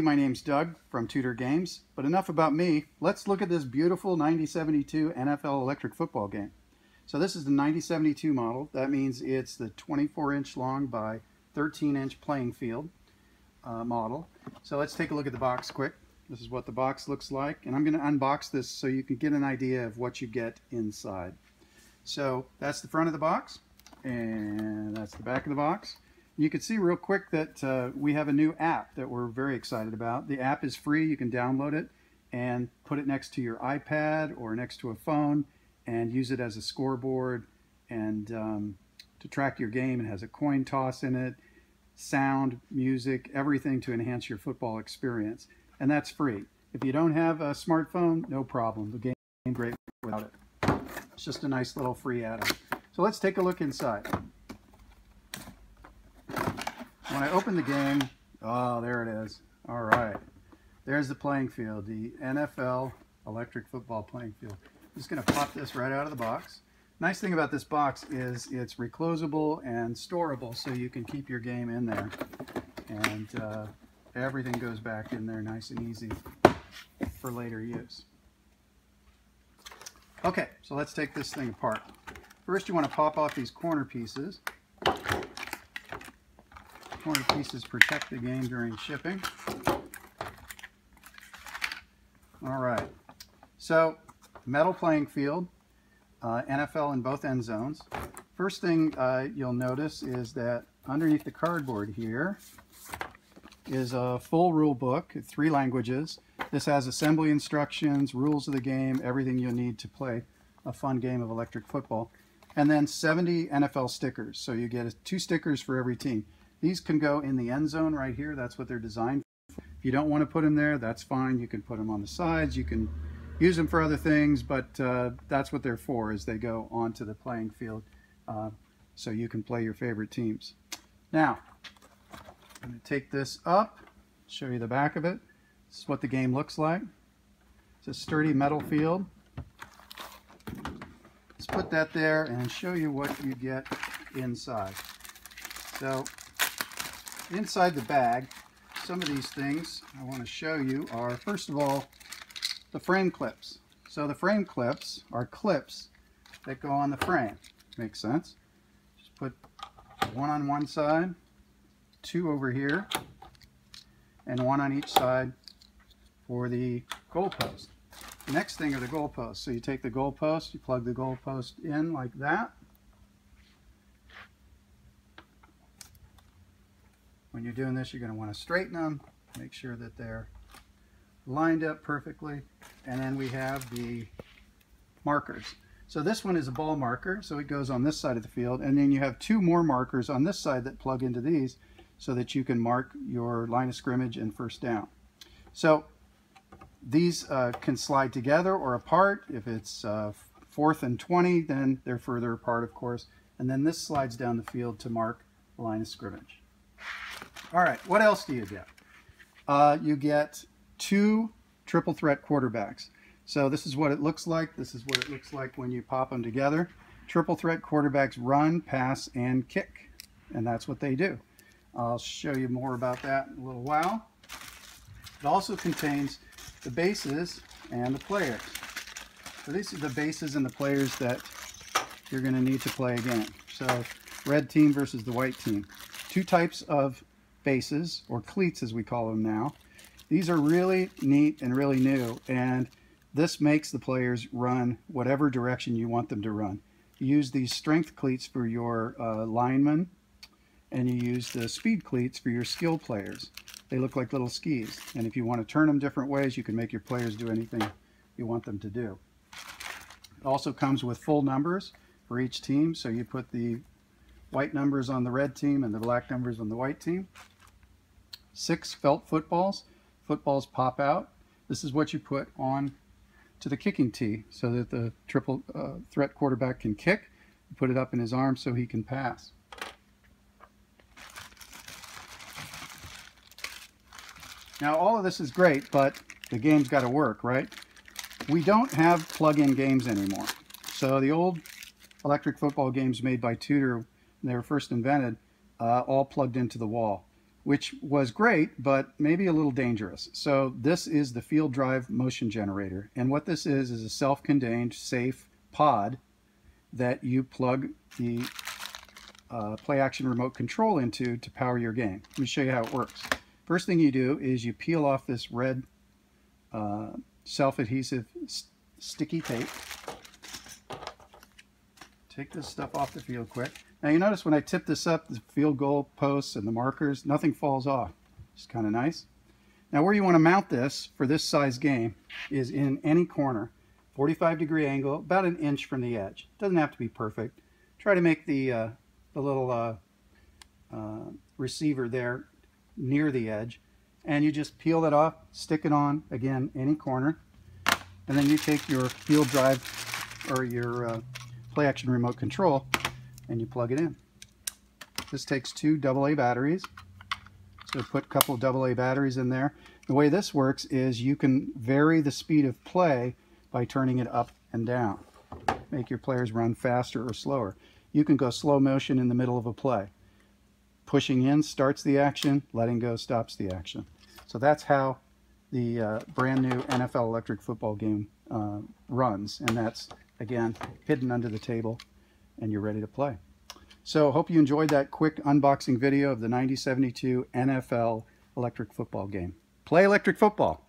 My name's Doug from Tudor Games, but enough about me. Let's look at this beautiful 9072 NFL electric football game. So this is the 9072 model. That means it's the 24 inch long by 13 inch playing field uh, model. So let's take a look at the box quick. This is what the box looks like, and I'm going to unbox this so you can get an idea of what you get inside. So that's the front of the box, and that's the back of the box. You can see real quick that uh, we have a new app that we're very excited about. The app is free. You can download it and put it next to your iPad or next to a phone and use it as a scoreboard and um, to track your game. It has a coin toss in it, sound, music, everything to enhance your football experience. And that's free. If you don't have a smartphone, no problem. The game is great without it. It's just a nice little free add-on. So let's take a look inside. When I open the game, oh, there it is. All right. There's the playing field, the NFL electric football playing field. I'm just going to pop this right out of the box. Nice thing about this box is it's reclosable and storable so you can keep your game in there. And uh, everything goes back in there nice and easy for later use. Okay, so let's take this thing apart. First you want to pop off these corner pieces corner pieces protect the game during shipping. All right, so metal playing field, uh, NFL in both end zones. First thing uh, you'll notice is that underneath the cardboard here is a full rule book, three languages. This has assembly instructions, rules of the game, everything you'll need to play a fun game of electric football. And then 70 NFL stickers, so you get two stickers for every team. These can go in the end zone right here. That's what they're designed for. If you don't want to put them there, that's fine. You can put them on the sides. You can use them for other things, but uh, that's what they're for, is they go onto the playing field uh, so you can play your favorite teams. Now, I'm going to take this up, show you the back of it. This is what the game looks like. It's a sturdy metal field. Let's put that there and show you what you get inside. So inside the bag, some of these things I want to show you are, first of all, the frame clips. So the frame clips are clips that go on the frame. Makes sense. Just put one on one side, two over here, and one on each side for the goalpost. The next thing are the goalposts. So you take the goalpost, you plug the goalpost in like that, When you're doing this, you're going to want to straighten them, make sure that they're lined up perfectly. And then we have the markers. So this one is a ball marker, so it goes on this side of the field. And then you have two more markers on this side that plug into these so that you can mark your line of scrimmage and first down. So these uh, can slide together or apart. If it's uh, fourth and 20, then they're further apart, of course. And then this slides down the field to mark the line of scrimmage. All right, what else do you get? Uh, you get two triple threat quarterbacks. So this is what it looks like. This is what it looks like when you pop them together. Triple threat quarterbacks run, pass, and kick. And that's what they do. I'll show you more about that in a little while. It also contains the bases and the players. So these are the bases and the players that you're going to need to play a game. So red team versus the white team. Two types of bases, or cleats as we call them now. These are really neat and really new, and this makes the players run whatever direction you want them to run. You use these strength cleats for your uh, linemen, and you use the speed cleats for your skill players. They look like little skis, and if you want to turn them different ways, you can make your players do anything you want them to do. It also comes with full numbers for each team, so you put the white numbers on the red team and the black numbers on the white team six felt footballs. Footballs pop out. This is what you put on to the kicking tee so that the triple uh, threat quarterback can kick. Put it up in his arm so he can pass. Now all of this is great, but the game's got to work, right? We don't have plug-in games anymore. So the old electric football games made by Tudor, when they were first invented, uh, all plugged into the wall. Which was great, but maybe a little dangerous. So this is the field drive motion generator. And what this is, is a self-contained, safe pod that you plug the uh, play action remote control into to power your game. Let me show you how it works. First thing you do is you peel off this red uh, self-adhesive st sticky tape. Take this stuff off the field quick. Now you notice when I tip this up, the field goal posts and the markers, nothing falls off. It's kind of nice. Now where you want to mount this for this size game is in any corner. 45 degree angle, about an inch from the edge. Doesn't have to be perfect. Try to make the, uh, the little uh, uh, receiver there near the edge. And you just peel that off, stick it on, again, any corner. And then you take your field drive or your uh, play action remote control and you plug it in. This takes two AA batteries. So put a couple of AA batteries in there. The way this works is you can vary the speed of play by turning it up and down. Make your players run faster or slower. You can go slow motion in the middle of a play. Pushing in starts the action, letting go stops the action. So that's how the uh, brand new NFL electric football game uh, runs. And that's, again, hidden under the table and you're ready to play. So hope you enjoyed that quick unboxing video of the 9072 NFL electric football game. Play electric football.